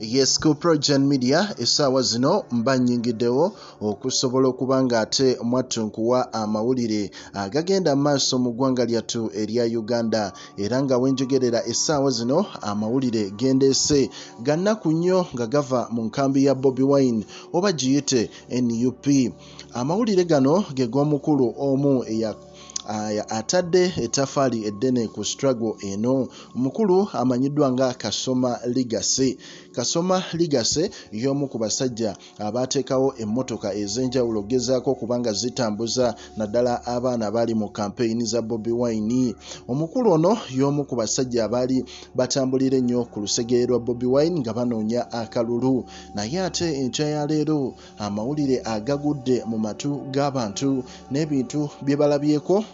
yes ku progen media essaawa zino mba nnyingiddewo okusobola okuba nga ate mwattunkuwa amawulire agagenda mu maaso mu ggwanga lyattu erya uganda. Era nga wenjogerera essaawa zino amawulire gendeese. Gannaku nnyo nga gava mu nkambi ya bobi wine oba giyite nup amawulire gano ge g'omukulu omu eya atadde etafaali eddene ku struggle eno. Omukulu amanyiddwa nga kasoma ligase. Kasoma ligase y'omu ku basajja abateekawo emmotoka ez'enjawulo gezaako kubanga zitambuza naddala abaana abaali mu kampeyini za bobi wine. Omukulu ono y'omu ku basajja abaali batambulira ennyo ku lusegere lwa bobi wine nga banoonya akalulu. Naye ate enkya ya leero amawulire agagudde mu matu g'abantu n'ebintu bye balabyeko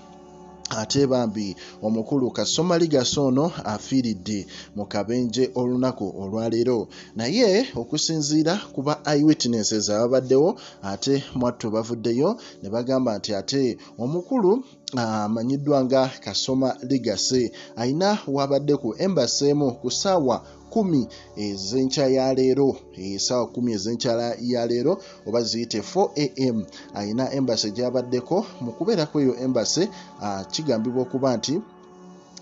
ate bambi. Omukulu kasoma ligasa ono afiiridde mu kabenje olunaku olwaleero naye okusinziira ku ba eyewitnesses ababaddewo ate mwattu bavuddeyo ne bagamba nti ate omukulu amanyiddwa nga kasoma ligase ayina wabadde ku embasi emu ku ssaawa kumi ez'enkya ya leero. Essaawa kumi ez'enkyala ya leero oba ziyite 4 am ayina embasi gyabaddeko. Mu kubeerako eyo embasi kigambibwa okuba nti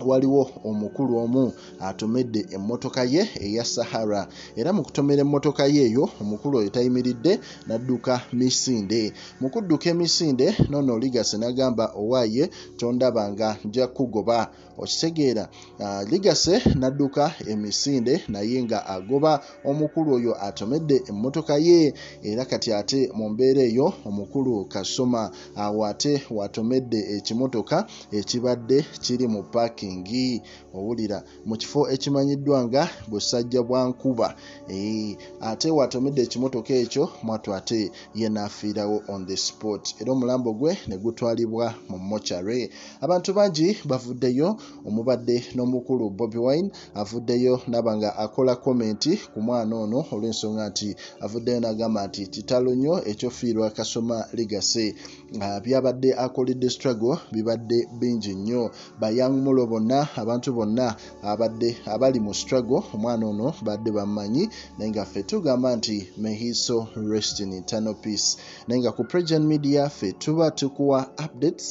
waliwo omukulu omu atomedde emmotoka ye eya sahara. Era mu kutomera emmotoka ye eyo omukulu oyo tayimiridde n'adduka misinde mu kudduka emisinde noono ligase n'agamba owaaye tondaba nga nja kugoba. Okitegeera uh, ligase n'adduka emisinde naye nga agoba omukulu oyo atomedde emmotoka ye. Era kati ate mu mbeera eyo omukulu kasoma awo ate watomedde ekimotoka ekibadde kiri mu paaki parking owulira. Mu kifo ekimanyiddwa nga busajja bwa nkuba e, ate watomedde ekimotoka ekyo mwatu ate yenaafiirawo on the spot. Era omulambo gwe ne gutwalibwa mu mochare abantu bangi bavuddeyo omubadde n'omukulu bobi wine avuddeyo naba nga akola komenti ku mwana ono olw'ensonga nti avuddeyo n'agamba nti kitalo nnyo ekyofiirwa kasoma ligase uh, byabadde akoledde struggle bibadde bingi nnyo. Bayang mulo bonna abantu bonna abadde abali mu struggle omwana ono badde bamumanyi naye nga ffe tugamba nti mehiso rest in eternal peace. Naye nga ku pregen media ffe tuba tukuwa updates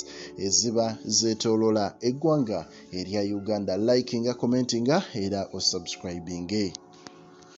eziba zeetoolola eggwanga erya uganda. Likinga commentinga era osubscribinge